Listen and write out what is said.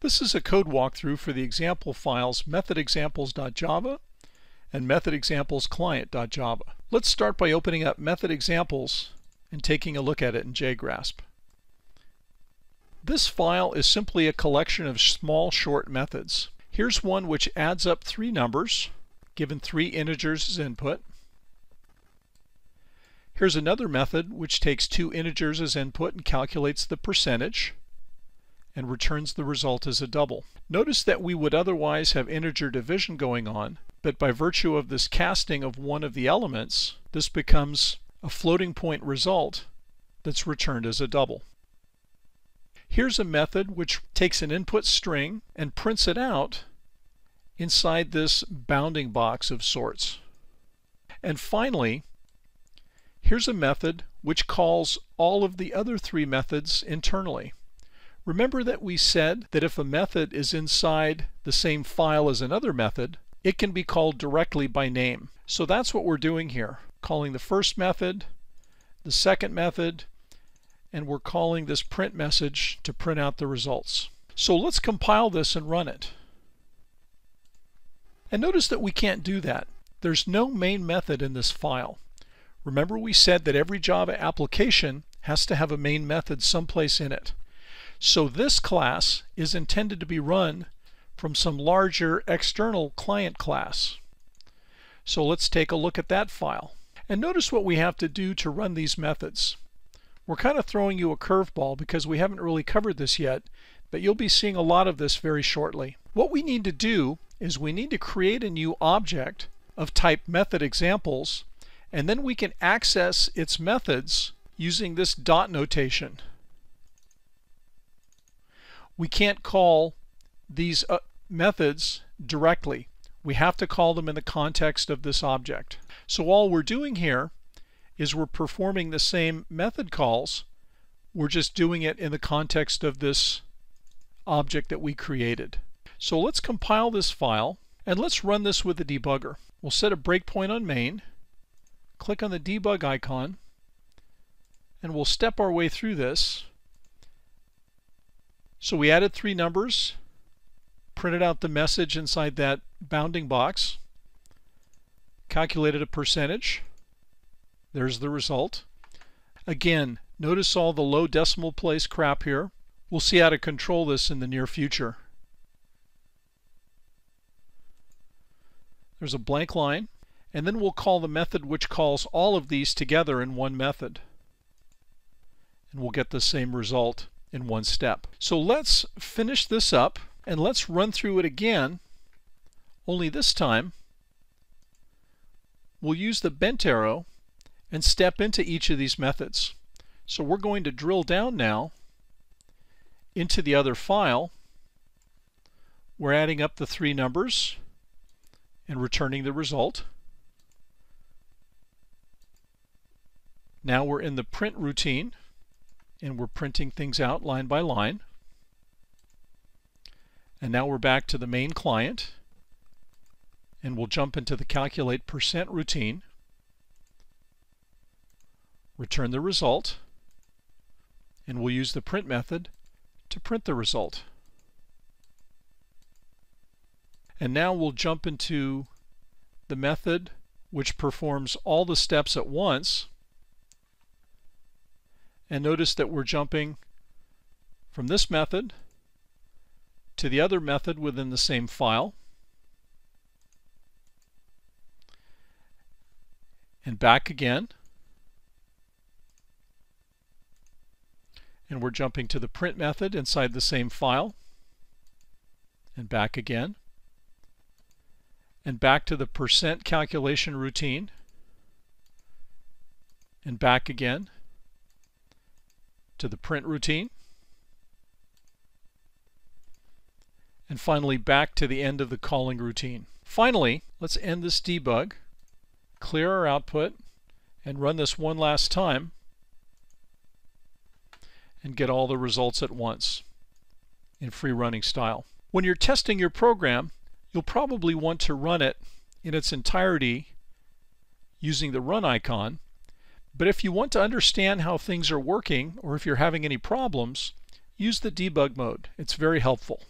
This is a code walkthrough for the example files methodexamples.java and methodexamplesclient.java. Let's start by opening up methodexamples and taking a look at it in JGrasp. This file is simply a collection of small short methods. Here's one which adds up three numbers, given three integers as input. Here's another method which takes two integers as input and calculates the percentage and returns the result as a double. Notice that we would otherwise have integer division going on, but by virtue of this casting of one of the elements, this becomes a floating point result that's returned as a double. Here's a method which takes an input string and prints it out inside this bounding box of sorts. And finally, here's a method which calls all of the other three methods internally. Remember that we said that if a method is inside the same file as another method, it can be called directly by name. So that's what we're doing here, calling the first method, the second method, and we're calling this print message to print out the results. So let's compile this and run it. And notice that we can't do that. There's no main method in this file. Remember we said that every Java application has to have a main method someplace in it. So this class is intended to be run from some larger external client class. So let's take a look at that file. And notice what we have to do to run these methods. We're kind of throwing you a curveball because we haven't really covered this yet, but you'll be seeing a lot of this very shortly. What we need to do is we need to create a new object of type method examples, and then we can access its methods using this dot notation we can't call these uh, methods directly. We have to call them in the context of this object. So all we're doing here is we're performing the same method calls. We're just doing it in the context of this object that we created. So let's compile this file and let's run this with the debugger. We'll set a breakpoint on main, click on the debug icon, and we'll step our way through this so we added three numbers, printed out the message inside that bounding box, calculated a percentage. There's the result. Again, notice all the low decimal place crap here. We'll see how to control this in the near future. There's a blank line, and then we'll call the method which calls all of these together in one method. And we'll get the same result in one step. So let's finish this up and let's run through it again, only this time we'll use the bent arrow and step into each of these methods. So we're going to drill down now into the other file. We're adding up the three numbers and returning the result. Now we're in the print routine and we're printing things out line by line. And now we're back to the main client and we'll jump into the calculate percent routine, return the result, and we'll use the print method to print the result. And now we'll jump into the method which performs all the steps at once and notice that we're jumping from this method to the other method within the same file. And back again. And we're jumping to the print method inside the same file. And back again. And back to the percent calculation routine. And back again to the print routine. And finally back to the end of the calling routine. Finally, let's end this debug, clear our output, and run this one last time and get all the results at once in free running style. When you're testing your program, you'll probably want to run it in its entirety using the run icon but if you want to understand how things are working or if you're having any problems, use the debug mode. It's very helpful.